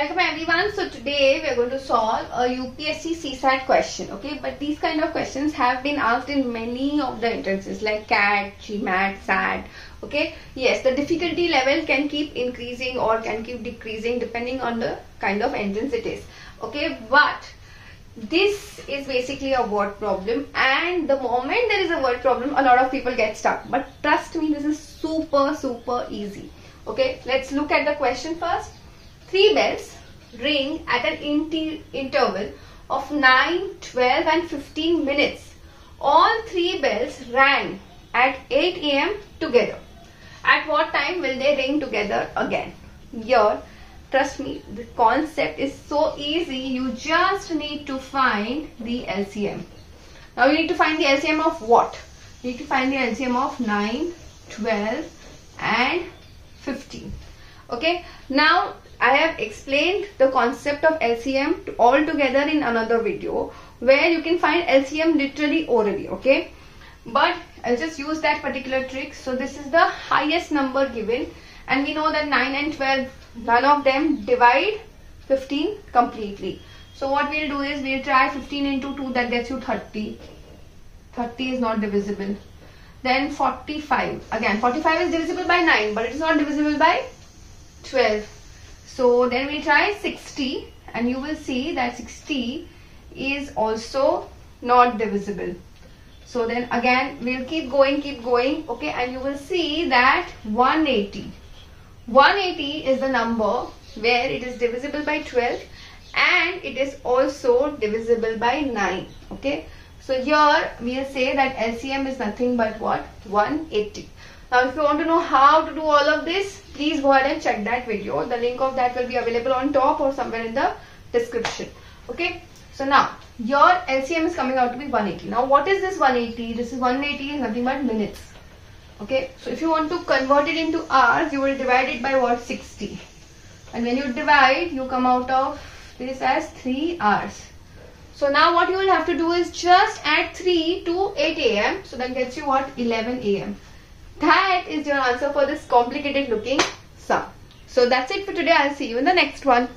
Welcome everyone. So today we are going to solve a UPSC CSAT question. Okay, but these kind of questions have been asked in many of the entrances like CAT, GMAT, SAT. Okay, yes, the difficulty level can keep increasing or can keep decreasing depending on the kind of entrance it is. Okay, but this is basically a word problem and the moment there is a word problem a lot of people get stuck but trust me this is super super easy okay let's look at the question first Three bells ring at an inter interval of 9, 12 and 15 minutes. All three bells rang at 8 am together. At what time will they ring together again? Here, trust me, the concept is so easy. You just need to find the LCM. Now you need to find the LCM of what? You need to find the LCM of 9, 12 and 15. Okay. Now I have explained the concept of LCM to all together in another video where you can find LCM literally orally okay? But I'll just use that particular trick. So this is the highest number given and we know that 9 and 12 none of them divide 15 completely. So what we'll do is we'll try 15 into 2 that gets you 30 30 is not divisible. Then 45 again 45 is divisible by 9 but it is not divisible by 12 so then we try 60 and you will see that 60 is also not divisible. So then again we'll keep going keep going okay and you will see that 180. 180 is the number where it is divisible by 12 and it is also divisible by 9 okay. So here we'll say that LCM is nothing but what 180. Now if you want to know how to do all of this, please go ahead and check that video. The link of that will be available on top or somewhere in the description. Okay. So now your LCM is coming out to be 180. Now what is this 180? This is 180 is nothing but minutes. Okay. So if you want to convert it into hours, you will divide it by what? 60. And when you divide, you come out of this as 3 hours. So now what you will have to do is just add 3 to 8 am. So that gets you what? 11 am. That is your answer for this complicated looking sum. So that's it for today. I'll see you in the next one.